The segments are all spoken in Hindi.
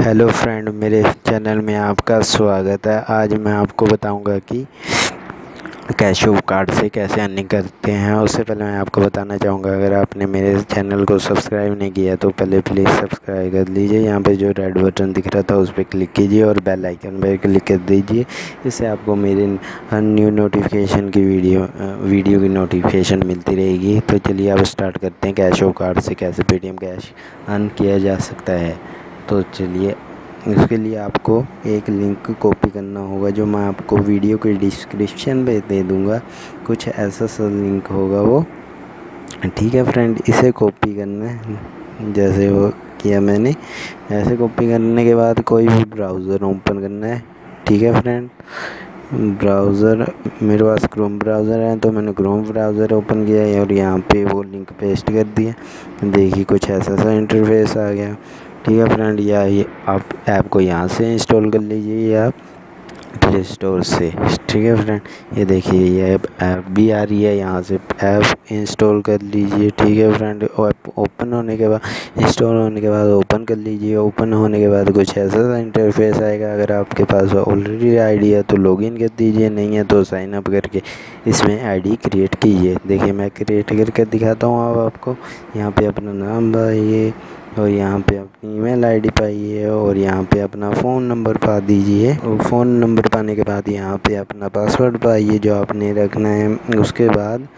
हेलो फ्रेंड मेरे चैनल में आपका स्वागत है। आज मैं आपको बताऊँगा कि कैशो कार्ड से कैसे अर्निंग करते हैं। उससे पहले मैं आपको बताना चाहूँगा, अगर आपने मेरे चैनल को सब्सक्राइब नहीं किया तो पहले प्लीज़ सब्सक्राइब कर लीजिए। यहाँ पे जो रेड बटन दिख रहा था, उस पर क्लिक कीजिए और बेल आइकन पर क्लिक कर दीजिए। इससे आपको मेरे हर न्यू नोटिफिकेशन की वीडियो वीडियो की नोटिफिकेशन मिलती रहेगी। तो चलिए आप स्टार्ट करते हैं। कैशो कार्ड से कैसे पेटीएम कैश अर्न किया जा सकता है। तो चलिए उसके लिए आपको एक लिंक कॉपी करना होगा, जो मैं आपको वीडियो के डिस्क्रिप्शन में दे दूँगा। कुछ ऐसा सा लिंक होगा वो। ठीक है फ्रेंड इसे कॉपी करना है। जैसे वो किया मैंने। ऐसे कॉपी करने के बाद कोई भी ब्राउज़र ओपन करना है। ठीक है फ्रेंड ब्राउज़र मेरे पास क्रोम ब्राउज़र है तो मैंने क्रोम ब्राउज़र ओपन किया है और यहाँ पे वो लिंक पेस्ट कर दिया। देखिए कुछ ऐसा सा इंटरफेस आ गया। ठीक है फ्रेंड या आप ऐप को यहाँ से इंस्टॉल कर लीजिए या प्ले स्टोर से। ठीक है फ्रेंड ये देखिए, ये ऐप ऐप भी आ रही है, यहाँ से ऐप इंस्टॉल कर लीजिए। ठीक है फ्रेंड ऐप ओपन होने के बाद इंस्टॉल होने के बाद ओपन कर लीजिए। ओपन होने के बाद कुछ ऐसा इंटरफेस आएगा, अगर आपके पास ऑलरेडी आईडी है तो लॉगिन कर दीजिए, नहीं है तो साइन अप करके इसमें आईडी क्रिएट कीजिए। देखिए, मैं क्रिएट करके दिखाता हूँ अब आपको। यहाँ पर अपना नाम भरिए और यहाँ पे अपनी ईमेल आईडी पाइए और यहाँ पे अपना फ़ोन नंबर पा दीजिए। और फ़ोन नंबर पाने के बाद यहाँ पे अपना पासवर्ड पाइए जो आपने रखना है। उसके बाद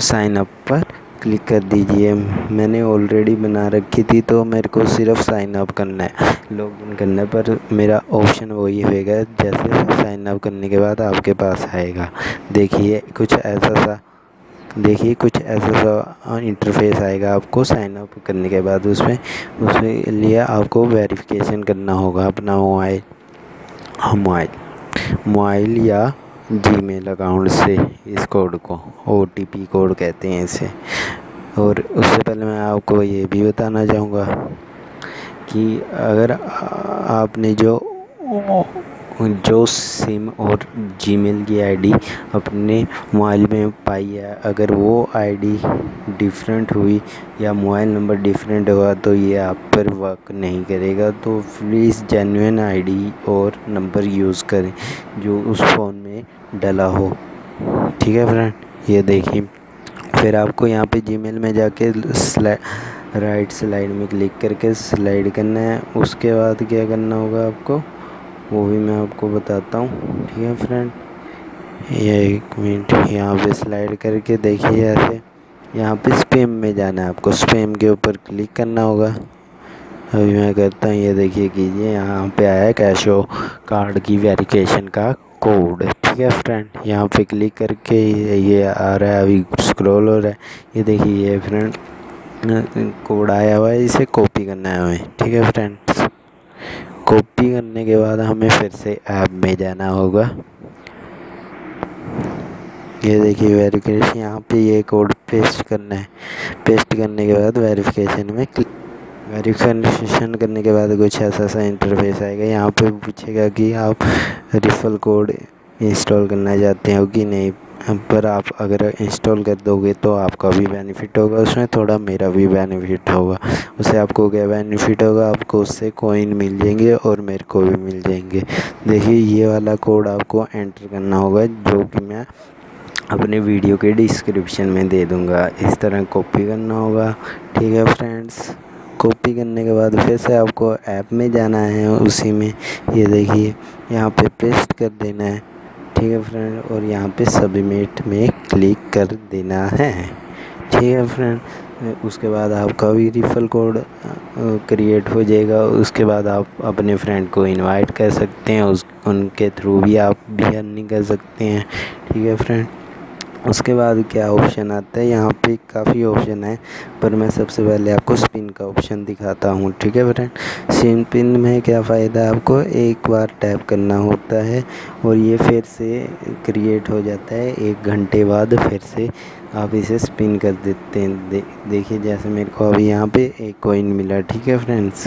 साइन अप पर क्लिक कर दीजिए। मैंने ऑलरेडी बना रखी थी तो मेरे को सिर्फ़ साइन अप करना है। लॉग लॉगिन करने पर मेरा ऑप्शन वही होएगा जैसे साइन अप करने के बाद आपके पास आएगा। देखिए, कुछ ऐसा सा देखिए, कुछ ऐसा इंटरफेस आएगा आपको साइन अप करने के बाद उसमें। उसके लिए आपको वेरिफिकेशन करना होगा अपना मोबाइल मोबाइल मोबाइल या जीमेल अकाउंट से इस कोड को ओ टी पी कोड कहते हैं इसे। और उससे पहले मैं आपको ये भी बताना चाहूँगा कि अगर आपने जो जो सिम और जीमेल की आईडी अपने मोबाइल में पाई है। अगर वो आईडी डिफरेंट हुई या मोबाइल नंबर डिफरेंट हुआ तो ये आप पर वर्क नहीं करेगा। तो प्लीज़ जेन्युइन आईडी और नंबर यूज़ करें जो उस फ़ोन में डला हो। ठीक है फ्रेंड ये देखिए। फिर आपको यहाँ पे जीमेल में जाके राइट स्लाइड में क्लिक करके स्लाइड करना है। उसके बाद क्या करना होगा आपको? वो भी मैं आपको बताता हूँ, ठीक है फ्रेंड ये एक मिनट यहाँ पे स्लाइड करके देखिए ऐसे। यहाँ पे स्पेम में जाना है आपको स्पेम के ऊपर क्लिक करना होगा। अभी मैं करता हूँ, ये देखिए कीजिए, यहाँ पे आया कैशो कार्ड की वेरिफिकेशन का कोड ठीक है फ्रेंड यहाँ पे क्लिक करके ये आ रहा है, अभी स्क्रॉल हो रहा है। ये देखिए ये फ्रेंड कोड आया हुआ है, इसे कॉपी करना है हमें, ठीक है फ्रेंड्स कॉपी करने के बाद हमें फिर से ऐप में जाना होगा। ये देखिए वेरिफिकेशन यहाँ पे ये कोड पेस्ट करना है। पेस्ट करने के बाद वेरिफिकेशन में वेरिफिकेशन करने के बाद कुछ ऐसा सा इंटरफेस आएगा। यहाँ पे पूछेगा कि आप रिफल कोड इंस्टॉल करना चाहते हो कि नहीं। पर आप अगर इंस्टॉल कर दोगे तो आपका भी बेनिफिट होगा, उसमें थोड़ा मेरा भी बेनिफिट होगा। उससे आपको क्या बेनिफिट होगा? आपको उससे कोइन मिल जाएँगे और मेरे को भी मिल जाएँगे। देखिए, ये वाला कोड आपको एंटर करना होगा, जो कि मैं अपने वीडियो के डिस्क्रिप्शन में दे दूँगा। इस तरह कॉपी करना होगा, ठीक है फ्रेंड्स कॉपी करने के बाद फिर से आपको ऐप में जाना है, उसी में। ये देखिए, यहाँ पे पेस्ट कर देना है। ठीक है फ्रेंड और यहाँ पे सबमिट में क्लिक कर देना है। ठीक है फ्रेंड उसके बाद आपका भी रिफल कोड क्रिएट हो जाएगा। उसके बाद आप अपने फ्रेंड को इनवाइट कर सकते हैं। उस, उनके थ्रू भी आप भी अर्निंग कर सकते हैं। ठीक है फ्रेंड उसके बाद क्या ऑप्शन आता है? यहाँ पे काफ़ी ऑप्शन है पर मैं सबसे पहले आपको स्पिन का ऑप्शन दिखाता हूँ ठीक है फ्रेंड स्पिन पिन में क्या फ़ायदा है आपको? एक बार टैप करना होता है और ये फिर से क्रिएट हो जाता है। एक घंटे बाद फिर से आप इसे स्पिन कर देते हैं। दे, देखिए जैसे मेरे को अभी यहाँ पे एक कॉइन मिला ठीक है फ्रेंड्स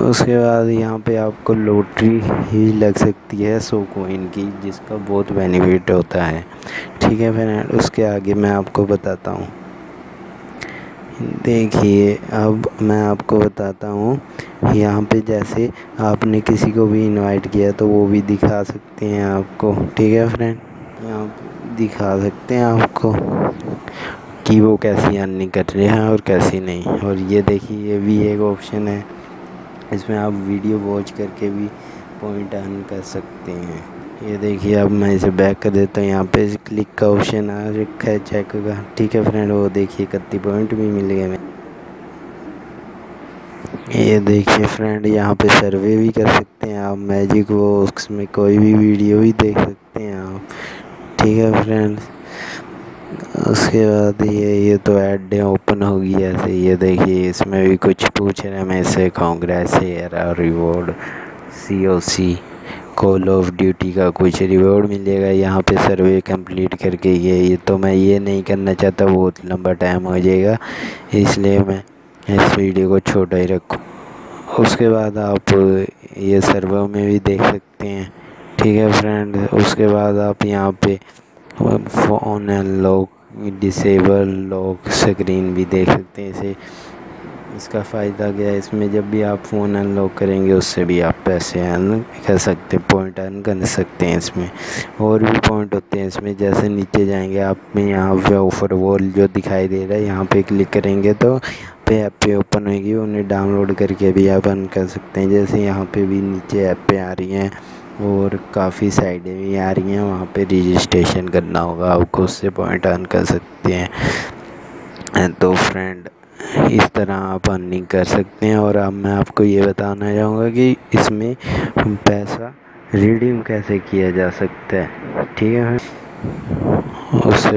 उसके बाद यहाँ पे आपको लॉटरी ही लग सकती है, सो कोइन की, जिसका बहुत बेनिफिट होता है। ठीक है फ्रेंड उसके आगे मैं आपको बताता हूँ। देखिए, अब मैं आपको बताता हूँ, यहाँ पे जैसे आपने किसी को भी इनवाइट किया तो वो भी दिखा सकते हैं आपको। ठीक है फ्रेंड यहाँ दिखा सकते हैं आपको कि वो कैसी अर्निंग कर रहे हैं और कैसी नहीं। और ये देखिए, ये भी एक ऑप्शन है। इसमें आप वीडियो वॉच करके भी पॉइंट अर्न कर सकते हैं। ये देखिए, अब मैं इसे बैक कर देता हूँ। यहाँ पे क्लिक का ऑप्शन आ रखा है चेक का। ठीक है फ्रेंड वो देखिए इकतीस पॉइंट भी मिल गए ये देखिए फ्रेंड यहाँ पे सर्वे भी कर सकते हैं आप। मैजिक बॉक्स में कोई भी वीडियो भी देख सकते हैं आप। ठीक है फ्रेंड उसके बाद ये ये तो ऐड ओपन होगी ऐसे ये देखिए, इसमें भी कुछ पूछ रहे हैं। मैं इसे कांग्रेस है reward C O C call of duty का कुछ रिवॉर्ड मिलेगा यहाँ पे सर्वे कंप्लीट करके। ये ये तो मैं ये नहीं करना चाहता बहुत लंबा टाइम हो जाएगा। इसलिए मैं इस वीडियो को छोटा ही रखूँ। उसके बाद आप ये सर्वर में भी देख सकते हैं। ठीक है फ्रेंड उसके बाद आप यहाँ पे phone lock disable lock screen भी देख सकते हैं इसे। इसका फ़ायदा क्या है? इसमें जब भी आप फ़ोन अनलॉक करेंगे, उससे भी आप पैसे अर्न कर सकते हैं पॉइंट अर्न कर सकते हैं इसमें। और भी पॉइंट होते हैं इसमें, जैसे नीचे जाएँगे, आप में यहाँ पे ऑफ़र वॉल जो दिखाई दे रहा है, यहाँ पे क्लिक करेंगे तो पे ऐप पे ओपन होगी उन्हें डाउनलोड करके भी आप अर्न कर सकते हैं। जैसे यहाँ पे भी नीचे ऐप पे आ रही हैं। और काफ़ी साइडें भी आ रही हैं, वहाँ पे रजिस्ट्रेशन करना होगा, आपको उससे पॉइंट अर्न कर सकते हैं। तो फ्रेंड इस तरह आप अर्निंग कर सकते हैं और अब मैं आपको ये बताना चाहूँगा कि इसमें पैसा रिडीम कैसे किया जा सकता है, ठीक है? उससे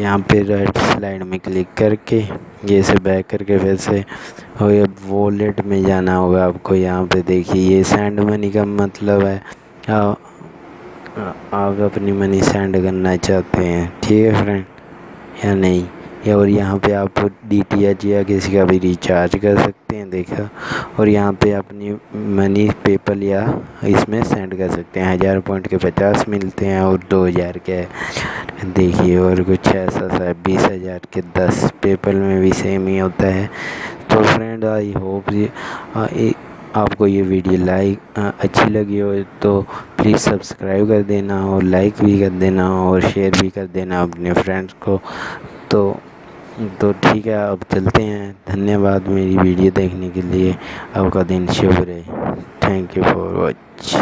यहाँ पे राइट स्लाइड में क्लिक करके ये से बैक करके फिर से और ये वॉलेट में जाना होगा आपको यहाँ पे देखिए ये सेंड मनी का मतलब है आ, आप अपनी मनी सेंड करना चाहते हैं ठीक है फ्रेंड या नहीं? या और यहाँ पे आप डी टी एच या किसी का भी रिचार्ज कर सकते हैं, देखा। और यहाँ पे अपनी मनी पेपल या इसमें सेंड कर सकते हैं। हज़ार पॉइंट के पचास मिलते हैं और दो हज़ार के। देखिए, और कुछ ऐसा सा बीस हज़ार के दस पेपल में भी सेम ही होता है। तो फ्रेंड आई होप आपको ये वीडियो लाइक अच्छी लगी हो तो प्लीज़ सब्सक्राइब कर देना और लाइक भी कर देना और शेयर भी कर देना अपने फ्रेंड्स को। तो तो ठीक है, अब चलते हैं। धन्यवाद मेरी वीडियो देखने के लिए। आपका दिन शुभ रहे। Thank you for watch